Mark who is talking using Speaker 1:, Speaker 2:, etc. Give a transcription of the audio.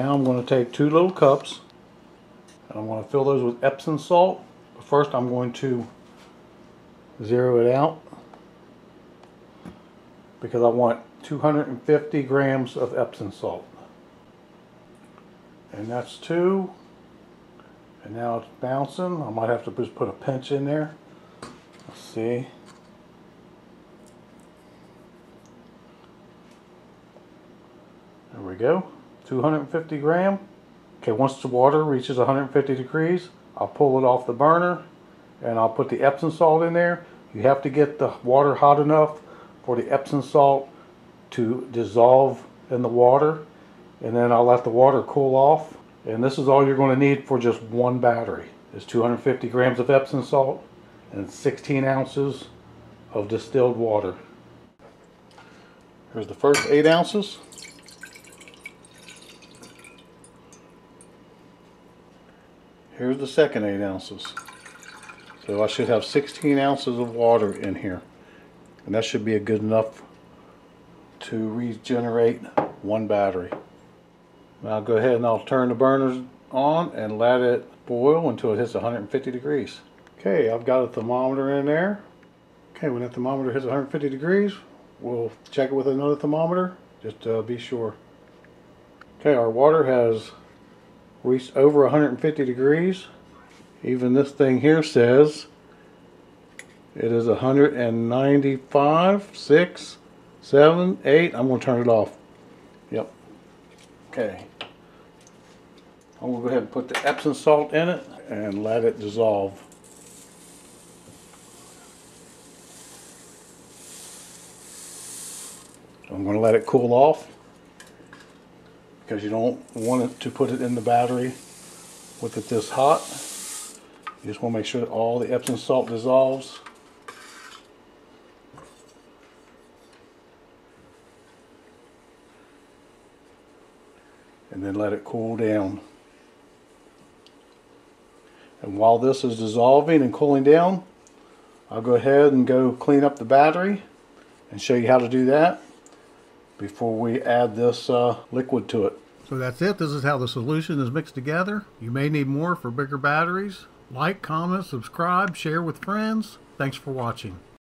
Speaker 1: I'm going to take two little cups and I'm going to fill those with Epsom salt. But first I'm going to zero it out because I want 250 grams of Epsom salt. And that's two. And now it's bouncing. I might have to just put a pinch in there. Let's see. There we go. 250 gram. Okay, once the water reaches 150 degrees, I'll pull it off the burner and I'll put the Epsom salt in there. You have to get the water hot enough for the Epsom salt to dissolve in the water and then I'll let the water cool off and this is all you're going to need for just one battery is 250 grams of Epsom salt and 16 ounces of distilled water. Here's the first 8 ounces. Here's the second 8 ounces. So I should have 16 ounces of water in here. And that should be a good enough to regenerate one battery. Now I'll go ahead and I'll turn the burners on and let it boil until it hits 150 degrees. Okay, I've got a thermometer in there. Okay, when that thermometer hits 150 degrees, we'll check it with another thermometer just to be sure. Okay, our water has reached over 150 degrees. Even this thing here says it is 195, 6, 7, 8. I'm to turn it off. Yep. Okay. I'm to go ahead and put the Epsom salt in it and let it dissolve. I'm going to let it cool off because you don't want it to put it in the battery with it this hot. You just want to make sure that all the Epsom salt dissolves. And then let it cool down. And while this is dissolving and cooling down, I'll go ahead and go clean up the battery and show you how to do that before we add this uh, liquid to it. So that's it. This is how the solution is mixed together. You may need more for bigger batteries. Like, comment, subscribe, share with friends. Thanks for watching.